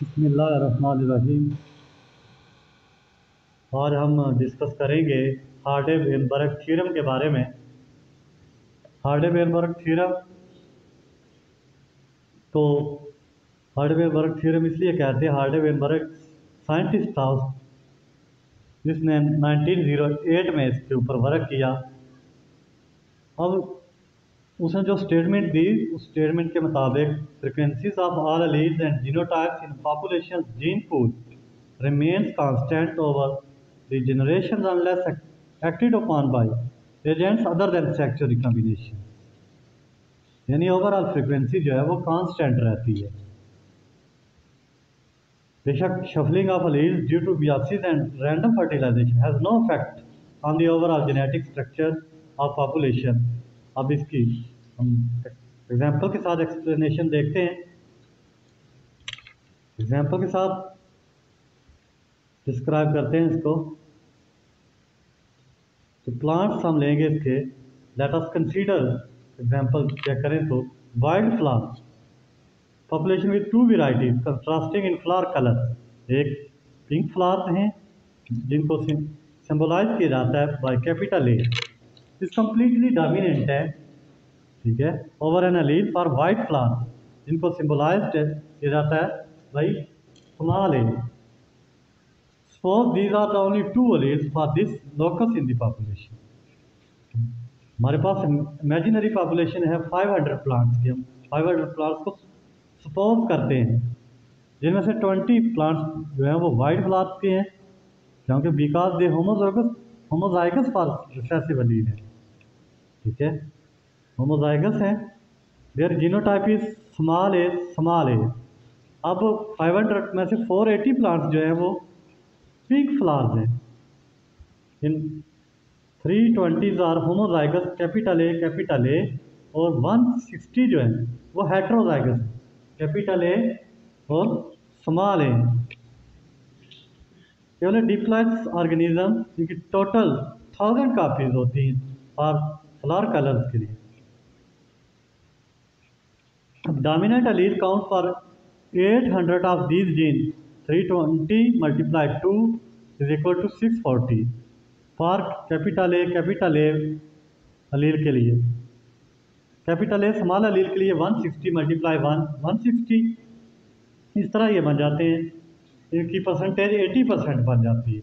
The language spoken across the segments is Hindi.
बसमीम आज हम डिस्कस करेंगे हार्डे वेनबर्ग थ्योरम के बारे में। हार्डे वेनबर्ग थ्योरम तो हार्डे वेनबर्ग थ्योरम इसलिए कहते हैं हार्डे वेनबर्ग साइंटिस्ट था जिसने 1908 में इसके ऊपर वर्क किया। अब उसने जो स्टेटमेंट दी, उस स्टेटमेंट के मुताबिक frequencies of all alleles and genotypes in population gene pool remains constant over the generations unless acted upon by agents other than sexual recombination यानी ओवरऑल फ्रिक्वेंसी जो है वो कांस्टेंट रहती है। बेशक shuffling of alleles due to meiosis and random fertilisation has no effect on the overall genetic structure of population अब इसकी हम एग्ज़ाम्पल के साथ एक्सप्लेनेशन देखते हैं। एग्ज़ाम्पल के साथ डिस्क्राइब करते हैं इसको। तो प्लांट्स हम लेंगे इसके। Let us consider example check करें तो wild flower population with two varieties contrasting in flower colour एक पिंक फ्लावर्स हैं, जिनको सिंबलाइज किया जाता है बाय कैपिटल ए इस कम्प्लीटली डोमिनेंट है ठीक है? Over an allele for white flower जिनको सिम्बोलाइज किया जाता है, भाई small A suppose these are the only two alleles for this locus in the population हमारे पास इमेजिनरी पॉपुलेशन है 500 प्लांट्स की। हम 500 प्लांट्स को सपोज़ करते हैं। जिनमें से 20 प्लांट्स जो हैं वो वाइट फ्लावर्स के हैं, क्योंकि because they homozygous homozygous for recessive allele है। ठीक है? होमोजाइगस है। Their genotype is small A small A अब 500 में से 480 प्लांट्स जो है वो पिंक फ्लावर्स हैं। In three twenties are homozygous capital A capital A और 160 जो है वो हेट्रोजाइगस कैपिटल ए और स्मॉल ए केवल डिप्लाइज ऑर्गेनिज्म जिनकी टोटल थाउज़ेंड कापीज होती हैं। और फ्लावर कलर के लिए। अब डोमिनेंट अलील काउंट पर 800 hundred of these gene three twenty multiply two is equal to six forty for capital A capital A allele के लिए। कैपिटल ए समाल अलील के लिए one sixty multiply one one sixty इस तरह ये बन जाते हैं। इनकी परसेंटेज एटी परसेंट बन जाती है।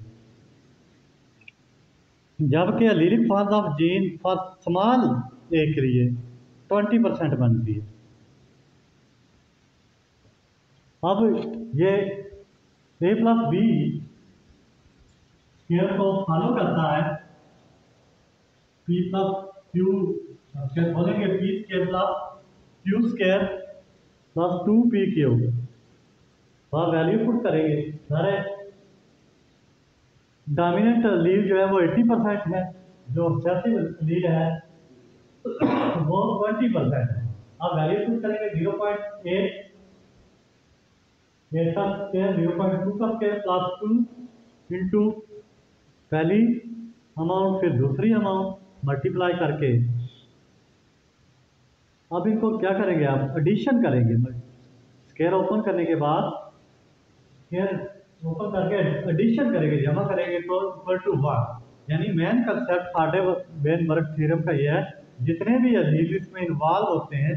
जबकि allelic form of gene for small A के लिए 20 परसेंट बनती है। अब ये ए प्लस बी स्केयर को फॉलो करता है। पी प्लस क्यू स्केयर बोलेंगे P square plus Q square plus two P Q वहाँ वैल्यू पुट करेंगे। सारे डोमिनेंट लीड जो है वो 80 परसेंट है, जो एक्सेसिव लीव है, वो 20 परसेंट है। अब वैल्यू पुट करेंगे ज़ीरो पॉइंट एट सब स्केयर ज़ीरो पॉइंट टू का स्केयर प्लस टू इंटू पहली अमाउंट फिर दूसरी अमाउंट मल्टीप्लाई करके। अब इनको क्या करेंगे आप? एडिशन करेंगे। स्केयर ओपन करने के बाद स्केयर ओपन करके एडिशन करेंगे, जमा करेंगे तो इक्वल टू वन यानी main concept Hardy Weinberg theorem का यह है। जितने भी अज़ीज़ इसमें इन्वॉल्व होते हैं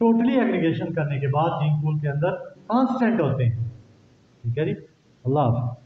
टोटली एग्रीगेशन करने के बाद जिंक पूल के अंदर कांस्टेंट होते हैं। ठीक है जी? अल्लाह हाफ़